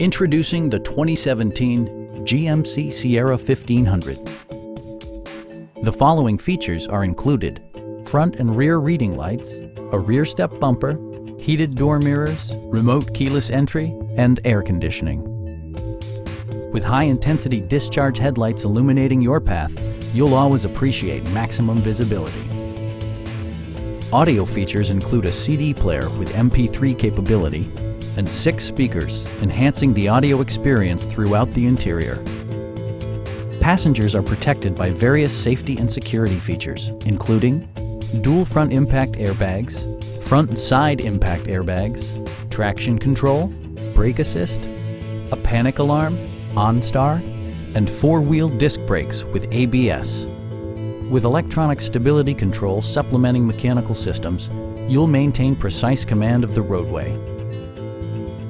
Introducing the 2017 GMC Sierra 1500. The following features are included. Front and rear reading lights, a rear step bumper, heated door mirrors, remote keyless entry, and air conditioning. With high-intensity discharge headlights illuminating your path, you'll always appreciate maximum visibility. Audio features include a CD player with MP3 capability and six speakers, enhancing the audio experience throughout the interior. Passengers are protected by various safety and security features, including dual front impact airbags, front and side impact airbags, traction control, brake assist, a panic alarm, OnStar, and four-wheel disc brakes with ABS. With electronic stability control supplementing mechanical systems, you'll maintain precise command of the roadway